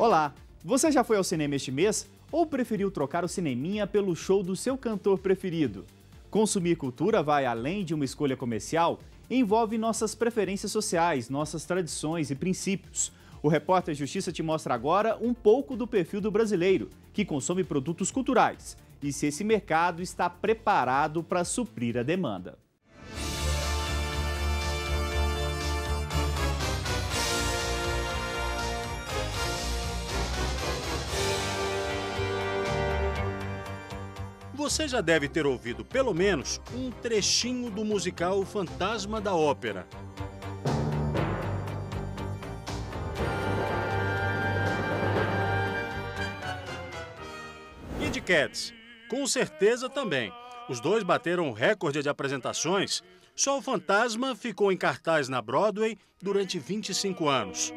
Olá, você já foi ao cinema este mês ou preferiu trocar o cineminha pelo show do seu cantor preferido? Consumir cultura vai além de uma escolha comercial, envolve nossas preferências sociais, nossas tradições e princípios. O repórter Justiça te mostra agora um pouco do perfil do brasileiro, que consome produtos culturais, e se esse mercado está preparado para suprir a demanda. Você já deve ter ouvido pelo menos um trechinho do musical Fantasma da Ópera. E de Cats? Com certeza também. Os dois bateram o recorde de apresentações. Só o Fantasma ficou em cartaz na Broadway durante 25 anos.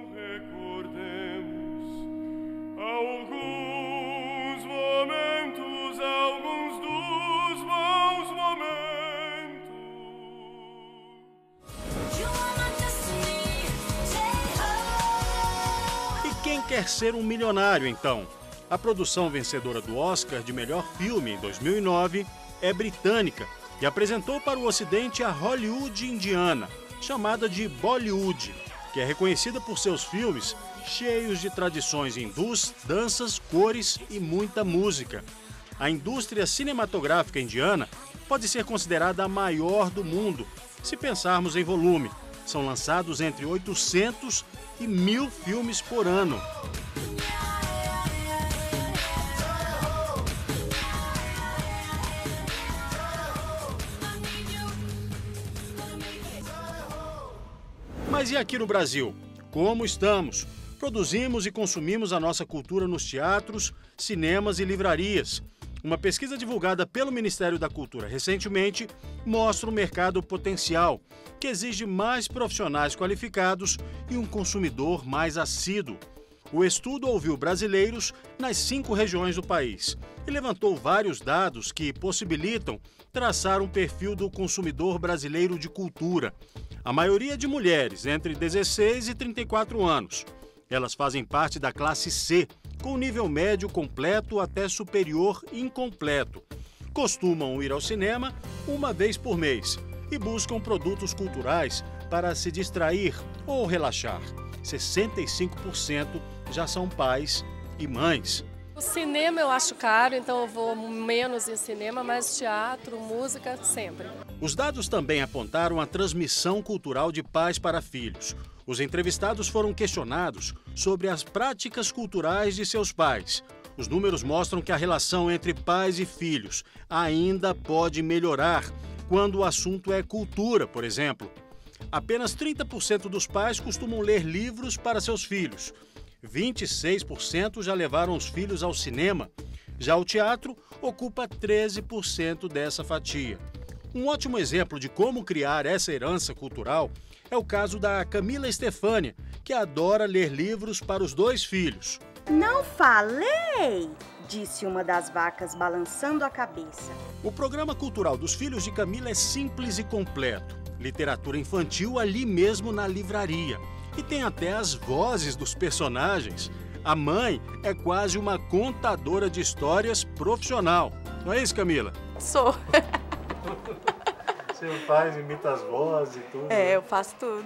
Quer ser um milionário, então? A produção vencedora do Oscar de melhor filme em 2009 é britânica e apresentou para o Ocidente a Hollywood indiana, chamada de Bollywood, que é reconhecida por seus filmes cheios de tradições hindus, danças, cores e muita música. A indústria cinematográfica indiana pode ser considerada a maior do mundo, se pensarmos em volume. São lançados entre 800 e mil filmes por ano. Mas e aqui no Brasil? Como estamos? Produzimos e consumimos a nossa cultura nos teatros, cinemas e livrarias. Uma pesquisa divulgada pelo Ministério da Cultura recentemente mostra um mercado potencial que exige mais profissionais qualificados e um consumidor mais assíduo. O estudo ouviu brasileiros nas cinco regiões do país e levantou vários dados que possibilitam traçar um perfil do consumidor brasileiro de cultura. A maioria de mulheres entre 16 e 34 anos. Elas fazem parte da classe C, com nível médio completo até superior incompleto. Costumam ir ao cinema uma vez por mês e buscam produtos culturais para se distrair ou relaxar. 65% já são pais e mães. O cinema eu acho caro, então eu vou menos em cinema, mas teatro, música, sempre. Os dados também apontaram a transmissão cultural de pais para filhos. Os entrevistados foram questionados sobre as práticas culturais de seus pais. Os números mostram que a relação entre pais e filhos ainda pode melhorar quando o assunto é cultura, por exemplo. Apenas 30% dos pais costumam ler livros para seus filhos. 26% já levaram os filhos ao cinema. Já o teatro ocupa 13% dessa fatia. Um ótimo exemplo de como criar essa herança cultural é o caso da Camila Estefânia, que adora ler livros para os dois filhos. Não falei! disse uma das vacas balançando a cabeça. O programa cultural dos filhos de Camila é simples e completo. Literatura infantil ali mesmo na livraria. E tem até as vozes dos personagens. A mãe é quase uma contadora de histórias profissional. Não é isso, Camila? Sou. Você faz, imita as vozes e tudo? É, né? eu faço tudo.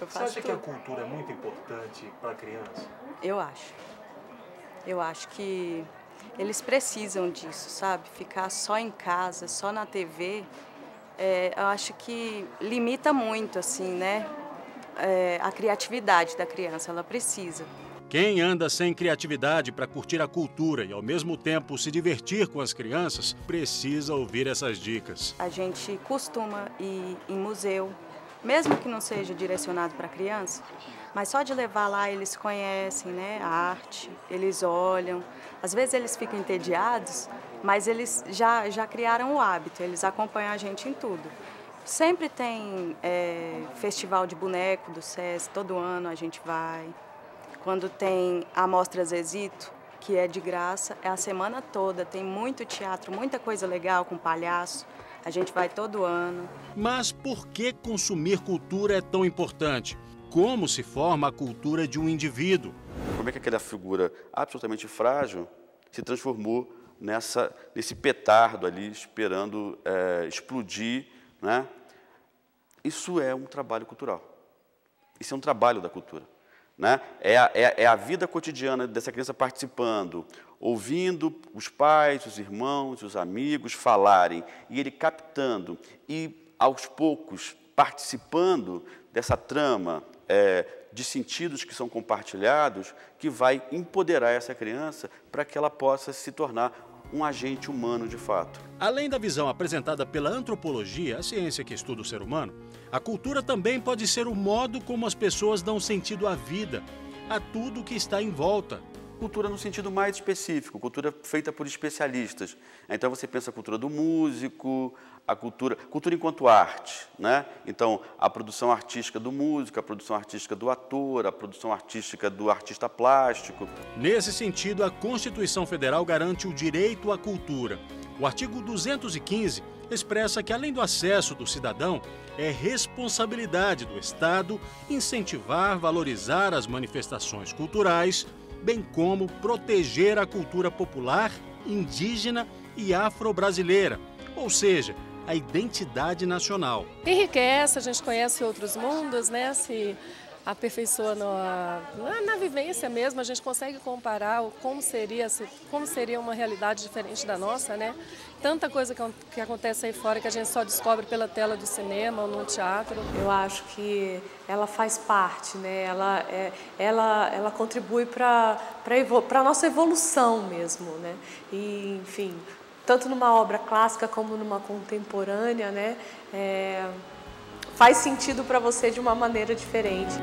Eu faço Você acha tudo. que a cultura é muito importante para a criança? Eu acho. Eu acho que eles precisam disso, sabe? Ficar só em casa, só na TV, é, eu acho que limita muito, assim, né? É, a criatividade da criança, ela precisa. Quem anda sem criatividade para curtir a cultura e ao mesmo tempo se divertir com as crianças, precisa ouvir essas dicas. A gente costuma ir em museu, mesmo que não seja direcionado para criança, mas só de levar lá eles conhecem né, a arte, eles olham. Às vezes eles ficam entediados, mas eles já, já criaram o hábito, eles acompanham a gente em tudo. Sempre tem é, festival de boneco do SES, todo ano a gente vai. Quando tem a Mostra Zezito, que é de graça, é a semana toda, tem muito teatro, muita coisa legal com palhaço. A gente vai todo ano. Mas por que consumir cultura é tão importante? Como se forma a cultura de um indivíduo? como é que aquela figura absolutamente frágil se transformou nessa, nesse petardo ali, esperando é, explodir. Né? Isso é um trabalho cultural. Isso é um trabalho da cultura. Né? É, a, é, é a vida cotidiana dessa criança participando, ouvindo os pais, os irmãos, os amigos falarem, e ele captando, e aos poucos participando dessa trama é, de sentidos que são compartilhados, que vai empoderar essa criança para que ela possa se tornar um agente humano de fato. Além da visão apresentada pela antropologia, a ciência que estuda o ser humano, a cultura também pode ser o modo como as pessoas dão sentido à vida, a tudo que está em volta. Cultura no sentido mais específico, cultura feita por especialistas. Então você pensa a cultura do músico, a cultura, cultura enquanto arte, né? Então a produção artística do músico, a produção artística do ator, a produção artística do artista plástico. Nesse sentido, a Constituição Federal garante o direito à cultura. O artigo 215 expressa que, além do acesso do cidadão, é responsabilidade do Estado incentivar, valorizar as manifestações culturais bem como proteger a cultura popular, indígena e afro-brasileira, ou seja, a identidade nacional. Enriquece, a gente conhece outros mundos, né? Se aperfeiçoa na, na, na, vivência mesmo, a gente consegue comparar como seria, como seria uma realidade diferente da nossa, né? Tanta coisa que, que acontece aí fora que a gente só descobre pela tela do cinema ou no teatro. Eu acho que ela faz parte, né? Ela, é, ela, ela contribui para a nossa evolução mesmo, né? E, enfim, tanto numa obra clássica como numa contemporânea, né? É, faz sentido para você de uma maneira diferente.